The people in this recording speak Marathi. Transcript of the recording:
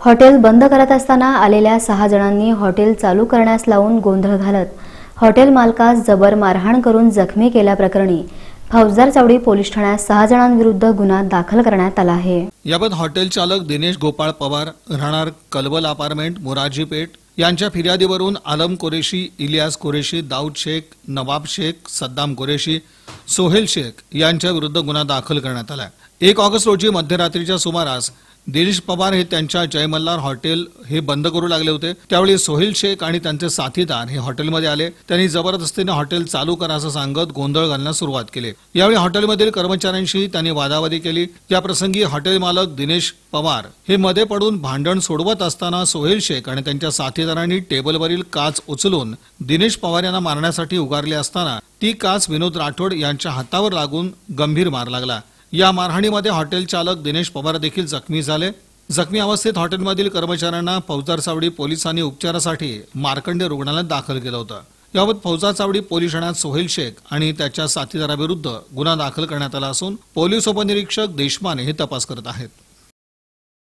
हॉटेल बंद करत असताना आलेल्या सहा जणांनी हॉटेल चालू करण्यास लावून गोंधळ घालत हॉटेल मालकास जबर मारहाण करून जखमी केल्याप्रकरणी फौजदार चावडी पोलीस ठाण्यात सहा जणांविरुद्ध गुन्हा दाखल करण्यात आला आहे. याबाबत हॉटेल चालक दिनेश गोपाळ पवार राहणार कलबल अपार्टमेंट मोरारजी पेठ यांच्या फिर्यादीवरून आलम कुरेशी इलियास कुरेशी दाऊद शेख नवाब शेख सद्दाम कुरेशी सोहेल शेख यांच्या विरुद्ध गुन्हा दाखल करण्यात आला एक ऑगस्ट रोजी मध्यरात्रीच्या सुमारास दिनेश पवार हे त्यांच्या जयमल्हार हॉटेल हे बंद करू लागले होते. त्यावेळी सोहेल शेख आणि त्यांचे साथीदार हे हॉटेलमध्ये आले. त्यांनी जबरदस्तीने हॉटेल चालू करा असं सांगत गोंधळ घालण्यास सुरुवात केली. यावेळी हॉटेलमधील कर्मचाऱ्यांशी त्यांनी वादावादी केली. याप्रसंगी हॉटेल मालक दिनेश पवार हे मध्ये पडून भांडण सोडवत असताना सोहेल शेख आणि त्यांच्या साथीदारांनी टेबलवरील काच उचलून दिनेश पवार यांना मारण्यासाठी उगारले असताना ती काच विनोद राठोड यांच्या हातावर लागून गंभीर मार लागला. या मारहाणीमध्ये हॉटेल चालक दिनेश पवार देखील जखमी झाले. जखमी अवस्थेत हॉटेलमधील कर्मचाऱ्यांना फौजदार चावडी पोलिसांनी उपचारासाठी मार्कंडे रुग्णालयात दाखल केलं होतं. याबाबत फौजदार चावडी पोलीस ठाण्यात सोहेल शेख आणि त्याच्या साथीदाराविरुद्ध गुन्हा दाखल करण्यात आला असून पोलीस उपनिरीक्षक देशमाने हे तपास करत आहेत.